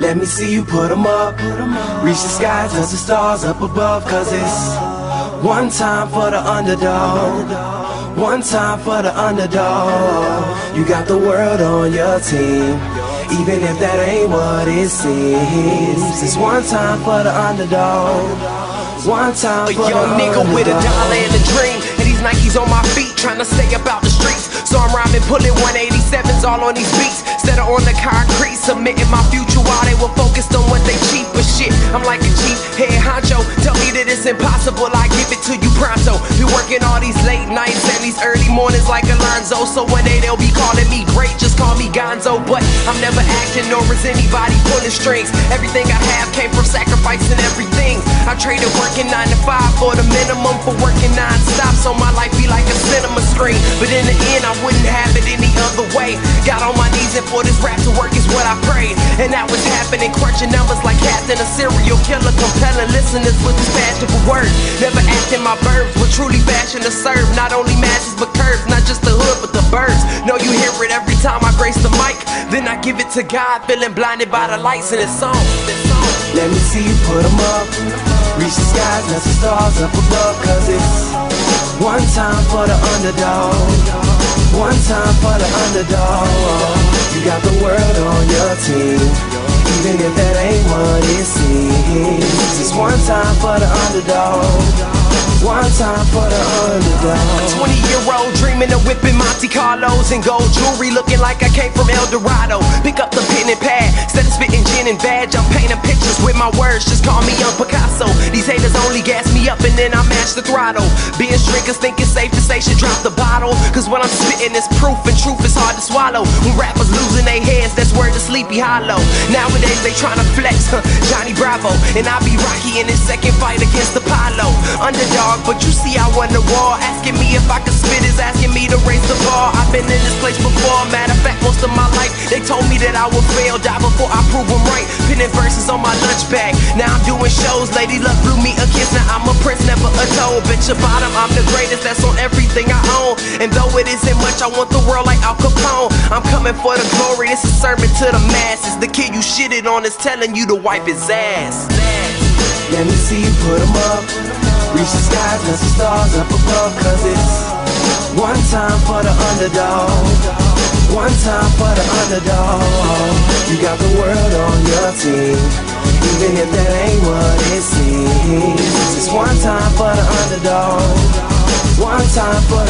Let me see you put 'em up. Reach the sky, touch the stars up above. Cause it's one time for the underdog. One time for the underdog. You got the world on your team. Even if that ain't what it seems. It's one time for the underdog. One time for A young nigga with a dollar and a dream. And these Nikes on my feet, trying to stay about the streets. So I'm rhyming, pulling 187s all on these beats. Instead of on the concrete, submitting my future while they were focused on what they cheap. But shit, I'm like a cheap head honcho. Tell me that it's impossible, I give it to you pronto. Been working all these late nights and these early mornings like Alonzo. So one day they'll be calling me great, just call me Gonzo. But I'm never acting, nor is anybody pulling strings. Everything I have came from sacrificing everything. I traded working nine to five for the minimum for working Got on my knees and for this rap to work is what I prayed. And that was happening, crunching numbers like Captain, a serial killer, compelling listeners with these fashionable words. Never acting my verbs, but truly fashion to serve. Not only masses, but curves, not just the hood, but the birds. Know you hear it every time I grace the mic. Then I give it to God, feeling blinded by the lights in this song. Let me see you put 'em up. Reach the skies, let the stars up above. Cause it's one time for the underdog. One time for the underdog. For the underdog. One time for the underdog. 20 year old dreaming of whipping Monte Carlos and gold jewelry looking like I came from El Dorado. Pick up the pen and pad, badge, I'm painting pictures with my words. Just call me Young Picasso. These haters only gas me up and then I mash the throttle. Being drinkers think it's safe to say should drop the bottle. Cause when I'm spitting, it's proof and truth is hard to swallow. When rappers losing their heads, that's word to Sleepy Hollow. Nowadays they tryna flex, huh, Johnny Bravo. And I be Rocky in his second fight against Apollo. Underdog, but you see I won the war. Asking me if I could is asking me to raise the bar. I've been in this place before, matter of fact, most of my life. They told me that I would fail, die before I prove them right. Pinning verses on my lunch bag. Now I'm doing shows, Lady Luck blew me a kiss. Now I'm a prince, never a toad. Bet your bottom, I'm the greatest, that's on everything I own. And though it isn't much, I want the world like Al Capone. I'm coming for the glory, this is sermon to the masses. The kid you shitted on is telling you to wipe his ass. Let me see you put 'em up. Reach the skies, let the stars up above. Cause it's one time for the underdog. One time for the underdog. You got the world on your team. Even if that ain't what it seems. It's one time for the underdog. One time for the